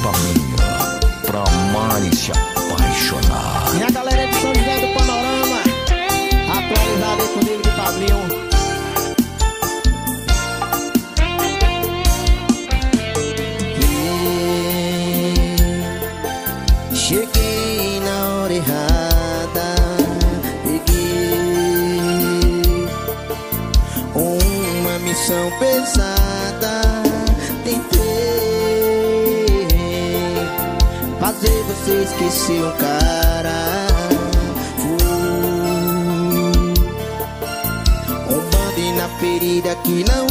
caminho pra amar e se apaixonar. E a galera é de São José do Panorama, atualizada aí comigo de Pablinho. vez o cara. Foi roubando na ferida que não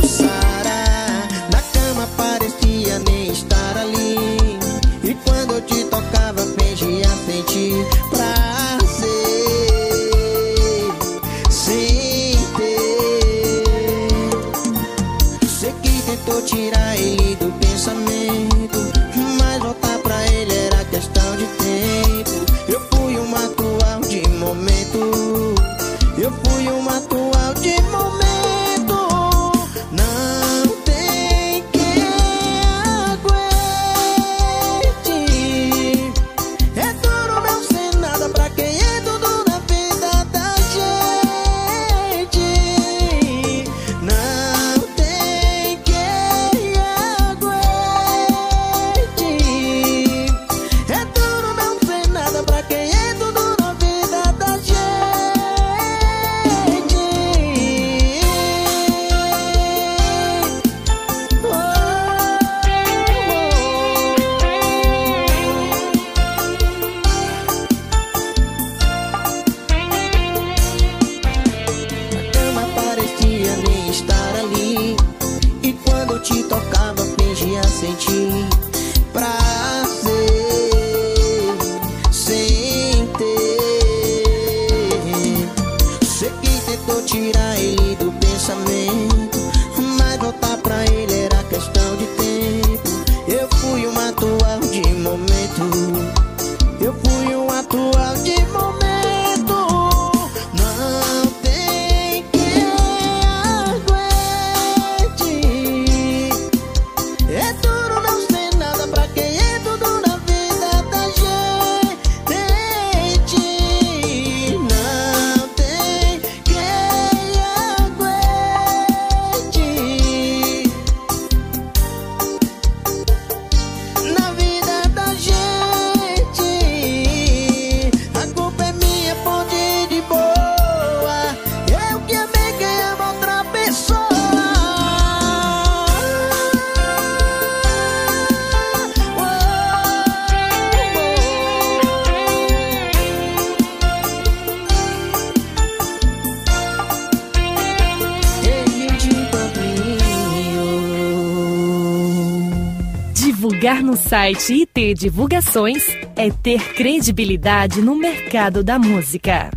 site IT Divulgações é ter credibilidade no mercado da música.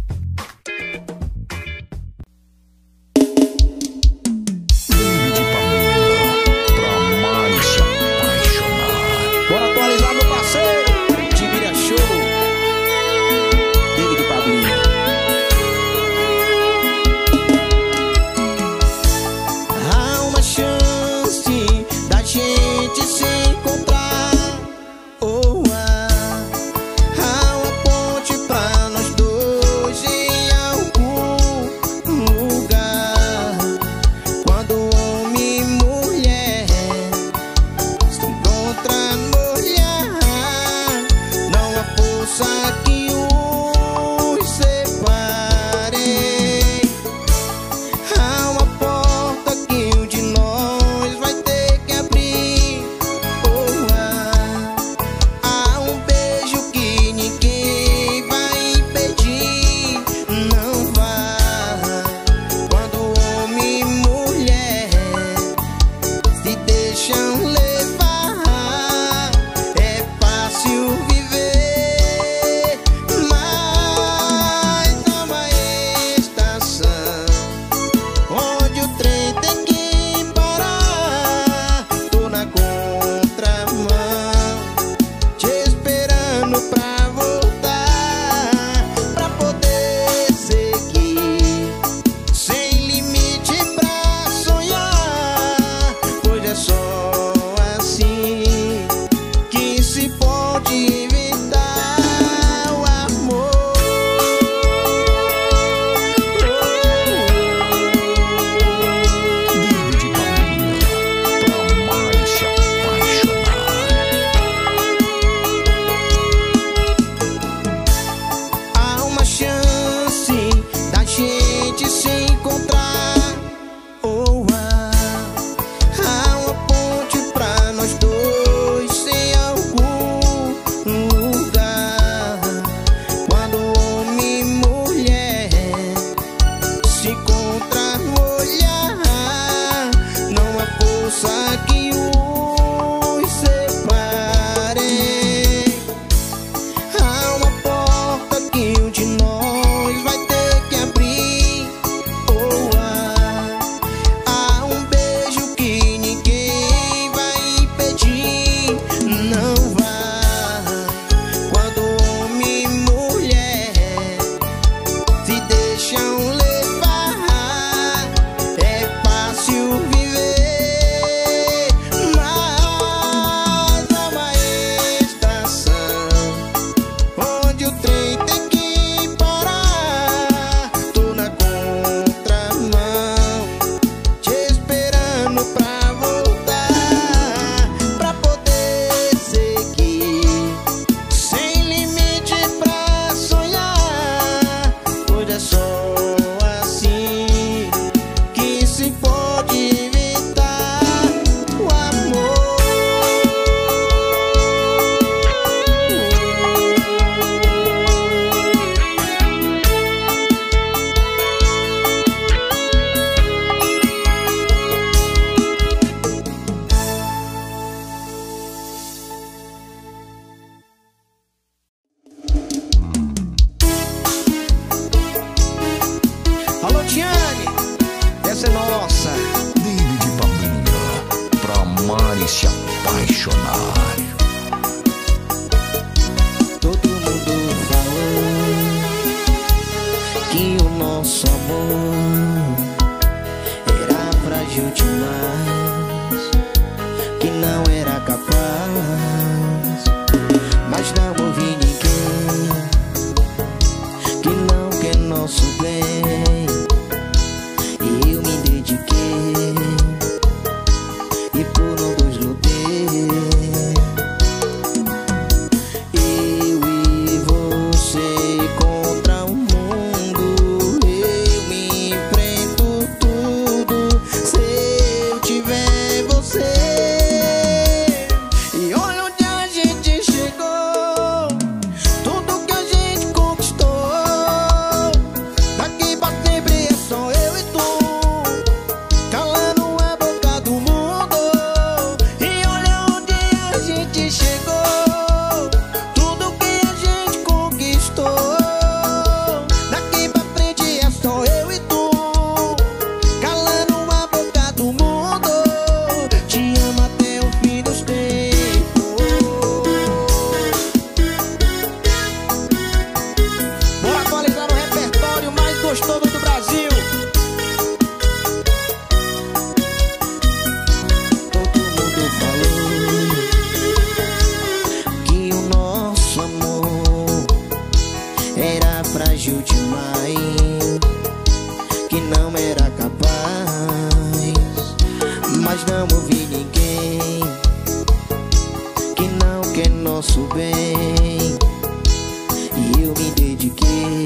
Dediquei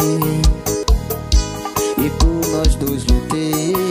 e por nós dois lutei.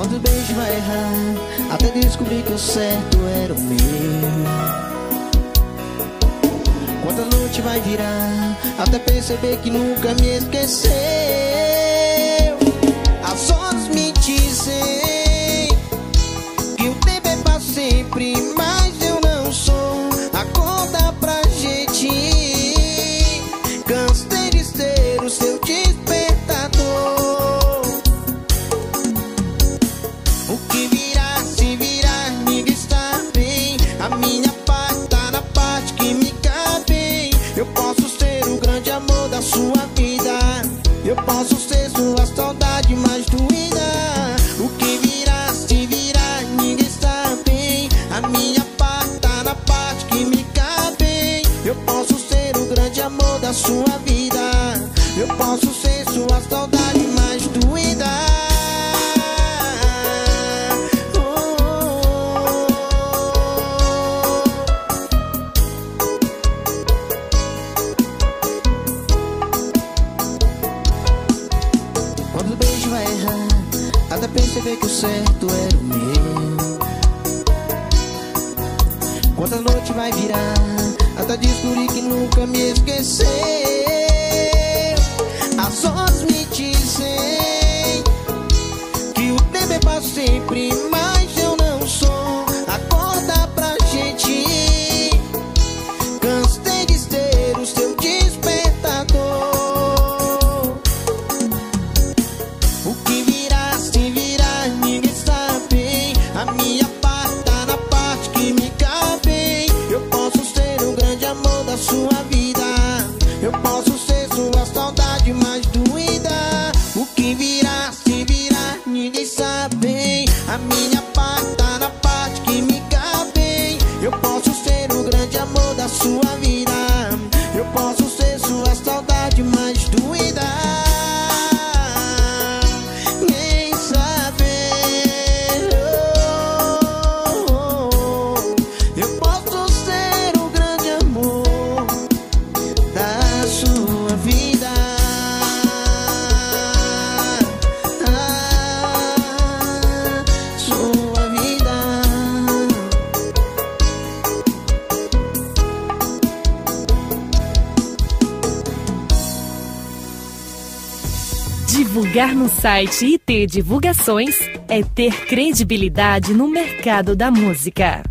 Quando beijo vai errar, até descobrir que o certo era o meu. Quando a noite vai virar, até perceber que nunca me esqueceu. As horas me dizem. Essa noite vai virar. Até descobrir que nunca me esqueceu. A sós me dizem Que o tempo é para sempre Divulgar no site e ter divulgações é ter credibilidade no mercado da música.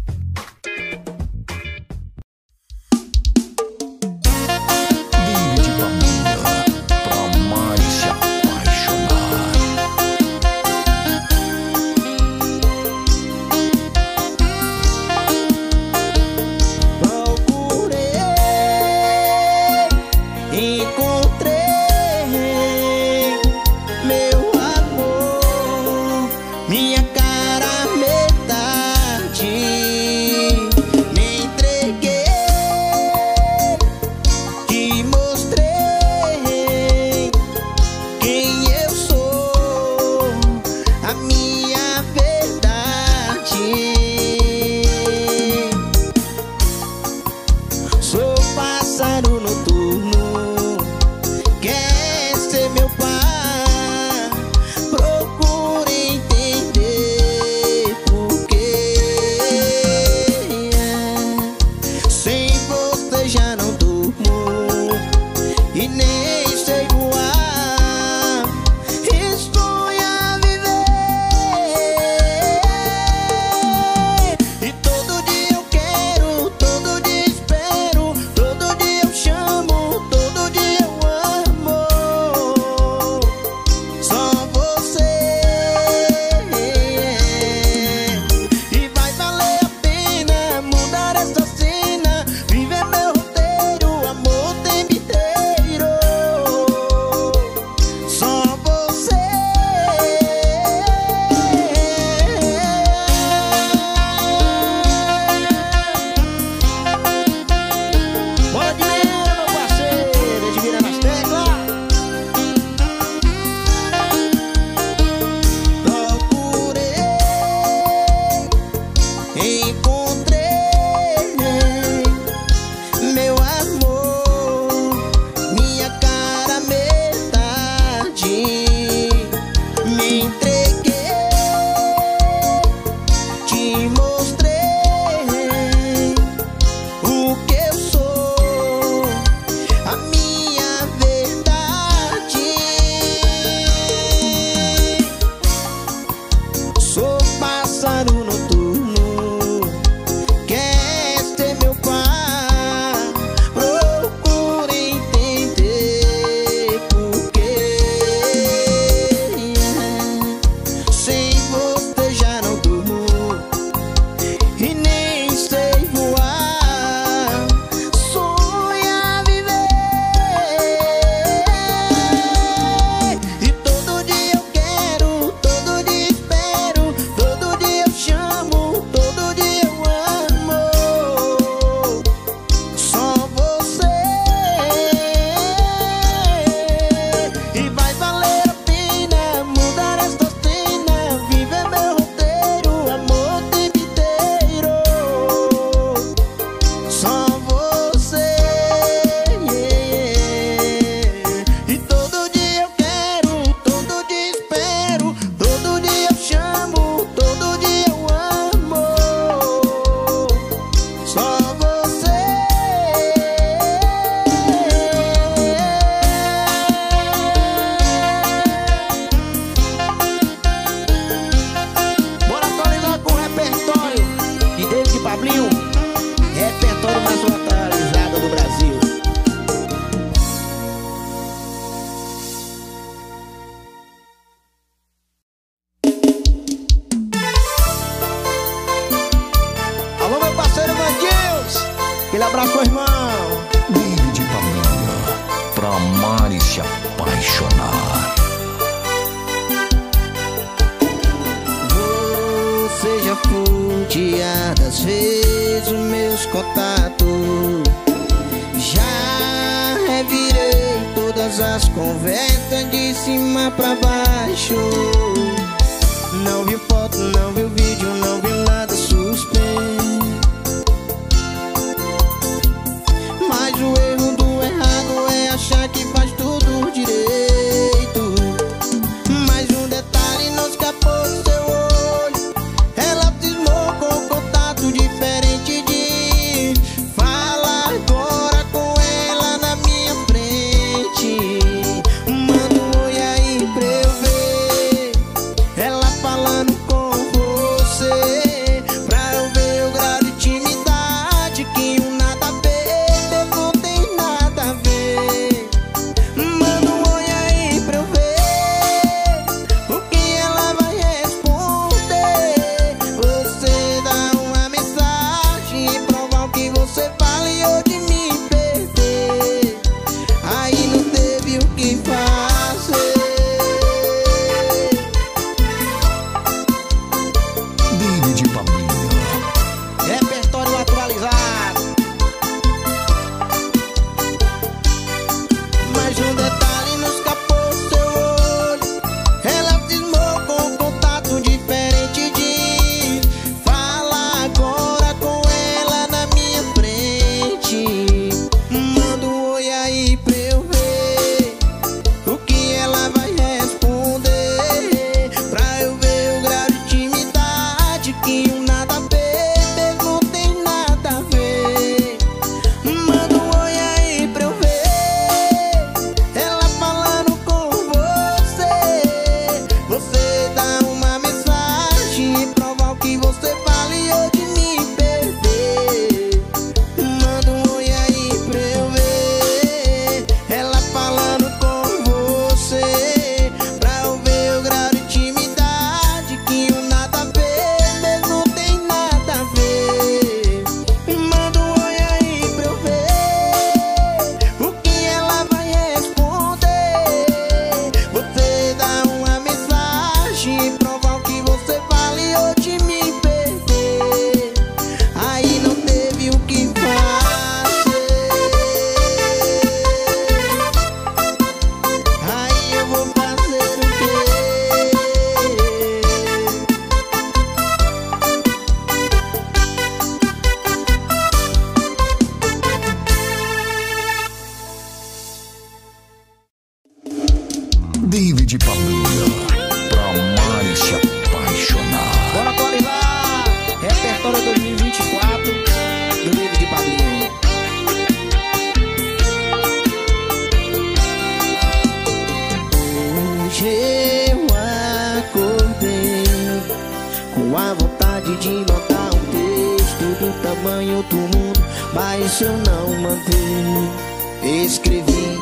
Escrevi,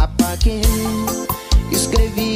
apaguei Escrevi,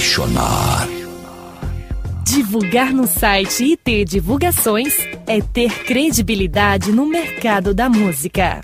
apaixonar. Divulgar no site e ter Divulgações é ter credibilidade no mercado da música.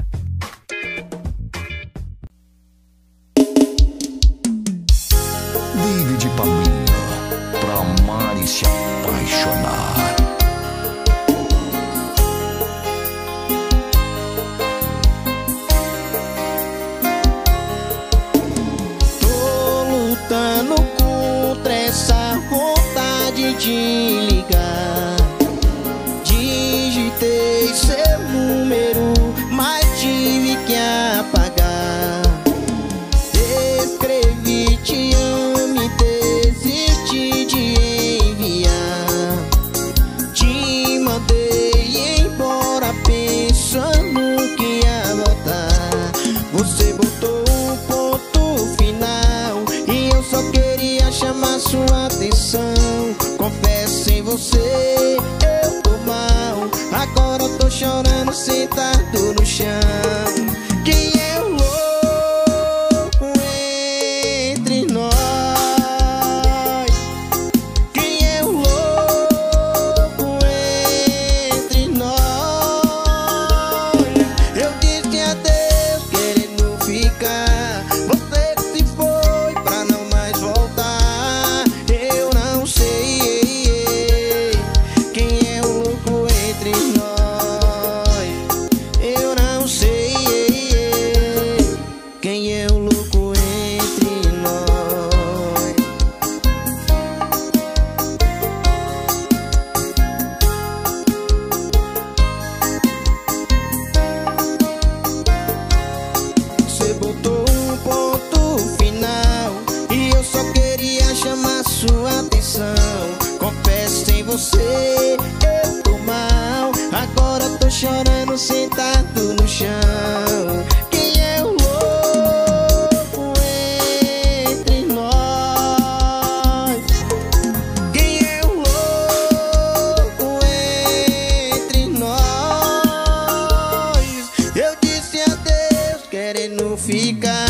cinta down. care fica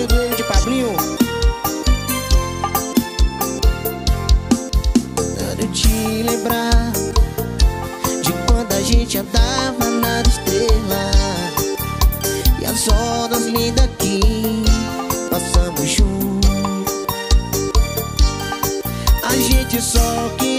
Sabe do de Pablinho? Quero te lembrar De quando a gente andava na estrela E as horas lindas que passamos juntos A gente só que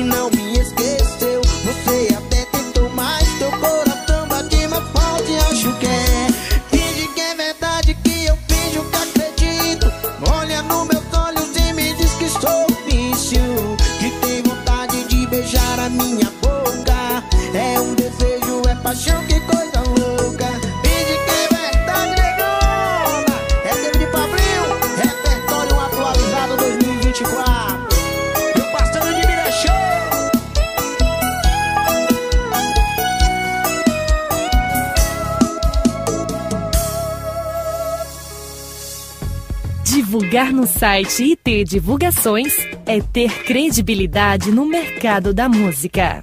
original site e ter divulgações é ter credibilidade no mercado da música.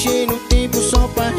viajei no tempo só pra